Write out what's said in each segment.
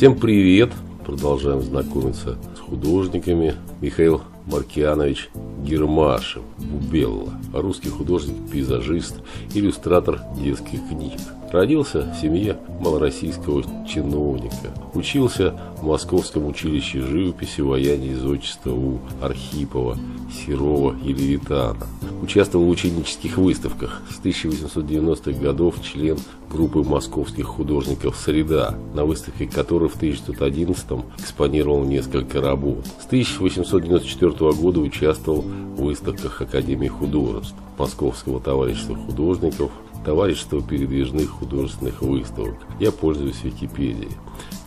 Всем привет! Продолжаем знакомиться с художниками. Михаил Маркианович Гермашев, Бубелла, русский художник, пейзажист, иллюстратор детских книг. Родился в семье малороссийского чиновника. Учился в Московском училище живописи, вояния из отчества у Архипова, Серова и Левитана. Участвовал в ученических выставках. С 1890-х годов член группы московских художников «Среда», на выставке которой в 1911-м экспонировал несколько работ. С 1894 года участвовал в выставках Академии художеств, Московского товарищества художников, Товарищество передвижных художественных выставок. Я пользуюсь Википедией.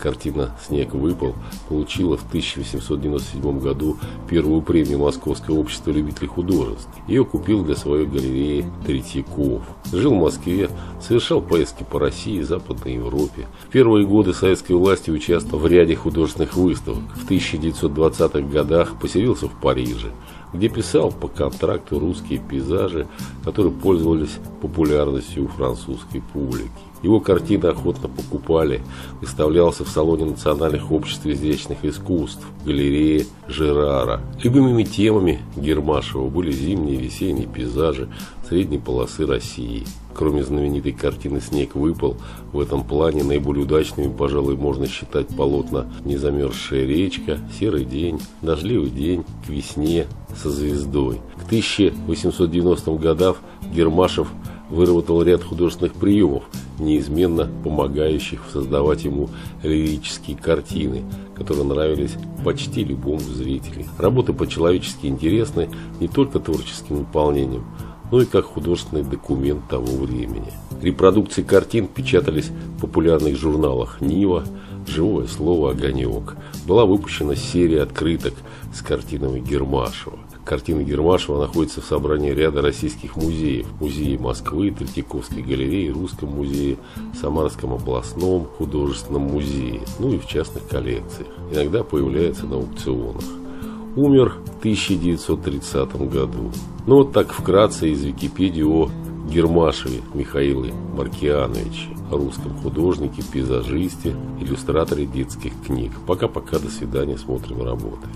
Картина «Снег выпал» получила в 1897 году первую премию Московского общества любителей художеств. Ее купил для своей галереи Третьяков. Жил в Москве, совершал поездки по России и Западной Европе. В первые годы советской власти участвовал в ряде художественных выставок. В 1920-х годах поселился в Париже где писал по контракту русские пейзажи, которые пользовались популярностью у французской публики. Его картины охотно покупали, выставлялся в салоне национальных обществ изящных искусств, галерее Жерара. Любимыми темами Гермашева были зимние и весенние пейзажи средней полосы России. Кроме знаменитой картины «Снег выпал», в этом плане наиболее удачными, пожалуй, можно считать полотна «Незамерзшая речка», «Серый день», «Дождливый день», «К весне», «Со звездой». К 1890 годам Гермашев выработал ряд художественных приемов, неизменно помогающих создавать ему лирические картины, которые нравились почти любому зрителю. Работы по-человечески интересны не только творческим наполнением, но и как художественный документ того времени. Репродукции картин печатались в популярных журналах «Нива», «Живое слово», «Огонек». Была выпущена серия открыток с картинами Гермашева. Картины Гермашева находятся в собрании ряда российских музеев. Музее Москвы, Третьяковской галереи, Русском музее, Самарском областном художественном музее, ну и в частных коллекциях. Иногда появляется на аукционах. Умер в 1930 году. Ну вот так вкратце из Википедии о Гермашеве Михаиле Маркиановиче, русском художнике, пейзажисте, иллюстраторе детских книг. Пока-пока, до свидания, смотрим работы.